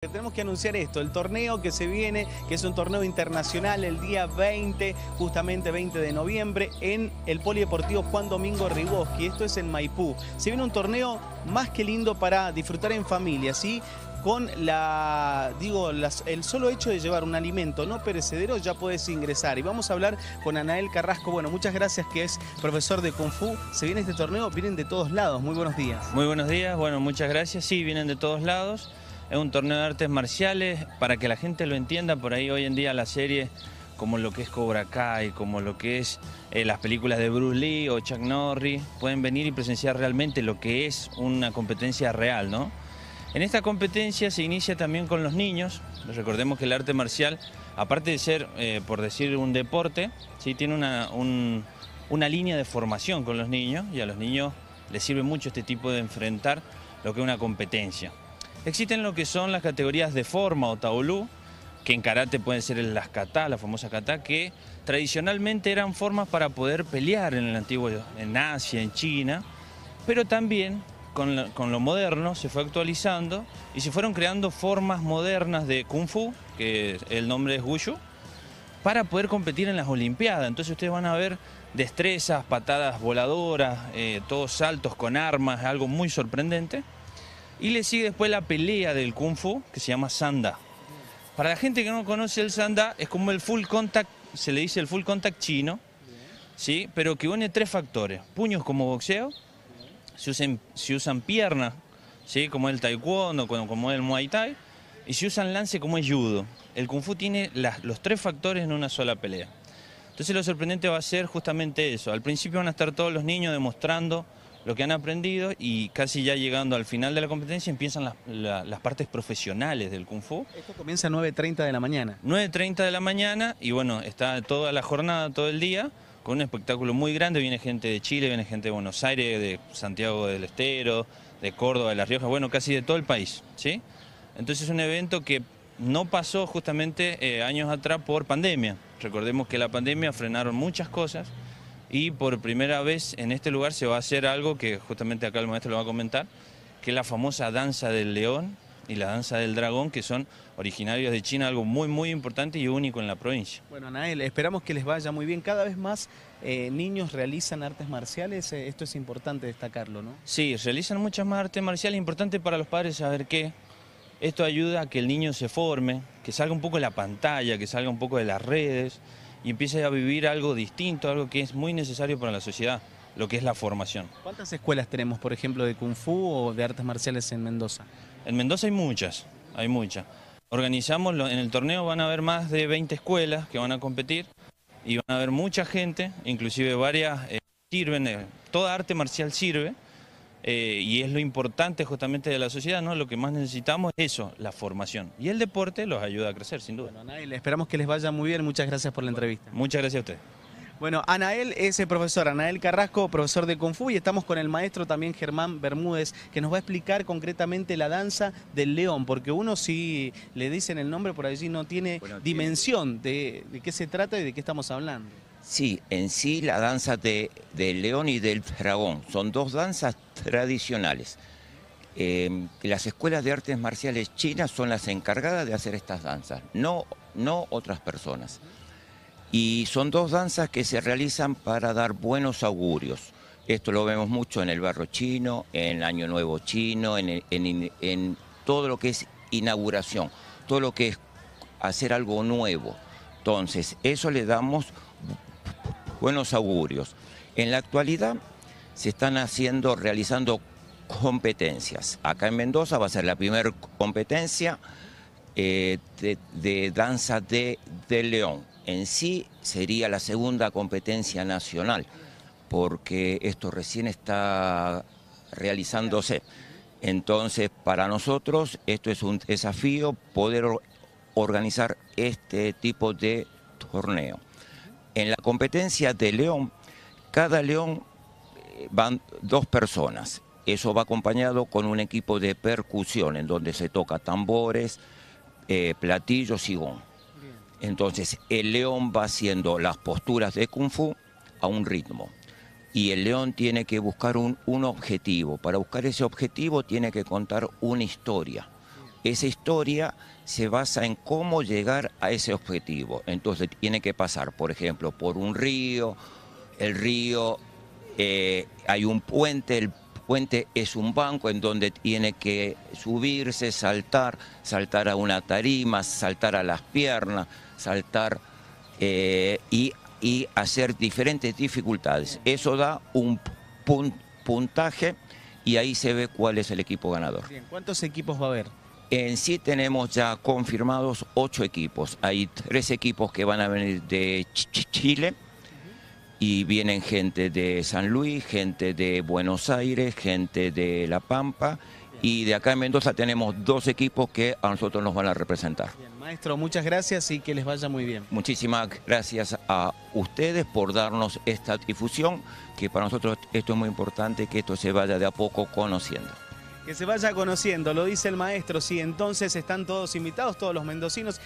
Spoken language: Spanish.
Tenemos que anunciar esto, el torneo que se viene, que es un torneo internacional el día 20, justamente 20 de noviembre, en el Polideportivo Juan Domingo Rigoski. Esto es en Maipú. Se viene un torneo más que lindo para disfrutar en familia, ¿sí? Con la, digo, el solo hecho de llevar un alimento no perecedero ya puedes ingresar. Y vamos a hablar con Anael Carrasco. Bueno, muchas gracias, que es profesor de Kung Fu. Se viene este torneo, vienen de todos lados. Muy buenos días. Muy buenos días, bueno, muchas gracias. Sí, vienen de todos lados. Es un torneo de artes marciales, para que la gente lo entienda, por ahí hoy en día la serie, como lo que es Cobra Kai, como lo que es eh, las películas de Bruce Lee o Chuck Norris, pueden venir y presenciar realmente lo que es una competencia real, ¿no? En esta competencia se inicia también con los niños, recordemos que el arte marcial, aparte de ser, eh, por decir, un deporte, ¿sí? tiene una, una línea de formación con los niños y a los niños les sirve mucho este tipo de enfrentar lo que es una competencia. Existen lo que son las categorías de forma o taolú, que en karate pueden ser las kata, la famosa kata, que tradicionalmente eran formas para poder pelear en el antiguo, en Asia, en China, pero también con lo, moderno se fue actualizando y se fueron creando formas modernas de Kung Fu, que el nombre es Wushu, para poder competir en las Olimpiadas. Entonces ustedes van a ver destrezas, patadas voladoras, eh, todos saltos con armas, algo muy sorprendente. Y le sigue después la pelea del Kung Fu, que se llama Sanda. Para la gente que no conoce el Sanda, es como el full contact, se le dice el full contact chino, ¿sí? pero que une tres factores. Puños como boxeo, se usan, se usan piernas, ¿sí? como el taekwondo, como el muay thai, y se usan lance como el judo. El Kung Fu tiene los tres factores en una sola pelea. Entonces lo sorprendente va a ser justamente eso. Al principio van a estar todos los niños demostrando lo que han aprendido y casi ya llegando al final de la competencia empiezan las, partes profesionales del Kung Fu. Esto comienza a 9.30 de la mañana. 9.30 de la mañana y bueno, está toda la jornada, todo el día, con un espectáculo muy grande. Viene gente de Chile, viene gente de Buenos Aires, de Santiago del Estero, de Córdoba, de La Rioja, bueno, casi de todo el país, ¿sí? Entonces es un evento que no pasó justamente eh, años atrás por pandemia. Recordemos que la pandemia frenaron muchas cosas y por primera vez en este lugar se va a hacer algo que justamente acá el maestro lo va a comentar, que es la famosa danza del león y la danza del dragón, que son originarios de China, algo muy muy importante y único en la provincia. Bueno, Anael, esperamos que les vaya muy bien. Cada vez más eh, niños realizan artes marciales, eh, esto es importante destacarlo, ¿no? Sí, realizan muchas más artes marciales, importante para los padres saber qué. Esto ayuda a que el niño se forme, que salga un poco de la pantalla, que salga un poco de las redes, y empiece a vivir algo distinto, algo que es muy necesario para la sociedad, lo que es la formación. ¿Cuántas escuelas tenemos, por ejemplo, de Kung Fu o de artes marciales en Mendoza? En Mendoza hay muchas, hay muchas. Organizamos, en el torneo van a haber más de 20 escuelas que van a competir y van a haber mucha gente, inclusive varias eh, sirven, eh, toda arte marcial sirve, eh, y es lo importante justamente de la sociedad, ¿no? Lo que más necesitamos es eso, la formación. Y el deporte los ayuda a crecer, sin duda. Bueno, Anael, esperamos que les vaya muy bien. Muchas gracias por la entrevista. Muchas gracias a usted. Bueno, Anael es el profesor, Anael Carrasco, profesor de Kung Fu, y estamos con el maestro también Germán Bermúdez, que nos va a explicar concretamente la danza del león, porque uno si le dicen el nombre por allí no tiene dimensión de, de qué se trata y de qué estamos hablando. Sí, en sí la danza de, del león y del dragón son dos danzas tradicionales. Em, las escuelas de artes marciales chinas son las encargadas de hacer estas danzas, no, no otras personas. Y son dos danzas que se realizan para dar buenos augurios. Esto lo vemos mucho en el barro chino, en el Año Nuevo chino, en, todo lo que es inauguración, todo lo que es hacer algo nuevo. Entonces, eso le damos buenos augurios. En la actualidad se están haciendo, realizando competencias. Acá en Mendoza va a ser la primera competencia eh, de, danza de, de león. En sí sería la segunda competencia nacional, porque esto recién está realizándose. Entonces, para nosotros esto es un desafío poder organizar este tipo de torneo. En la competencia de león, cada león eh, van dos personas. Eso va acompañado con un equipo de percusión en donde se toca tambores, eh, platillos y gong. Entonces el león va haciendo las posturas de kung fu a un ritmo. Y el león tiene que buscar un, un objetivo. Para buscar ese objetivo tiene que contar una historia. esa historia se basa en cómo llegar a ese objetivo. Entonces tiene que pasar, por ejemplo, por un río, el río, eh, hay un puente, el puente es un banco en donde tiene que subirse, saltar, saltar a una tarima, saltar a las piernas, saltar eh, y, hacer diferentes dificultades. Eso da un puntaje y ahí se ve cuál es el equipo ganador. ¿Cuántos equipos va a haber? En sí tenemos ya confirmados ocho equipos. Hay tres equipos que van a venir de Chile y vienen gente de San Luis, gente de Buenos Aires, gente de La Pampa y de acá en Mendoza tenemos dos equipos que a nosotros nos van a representar. maestro, muchas gracias y que les vaya muy bien. Muchísimas gracias a ustedes por darnos esta difusión, que para nosotros esto es muy importante, que esto se vaya de a poco conociendo. Que se vaya conociendo, lo dice el maestro, sí, entonces están todos invitados, todos los mendocinos.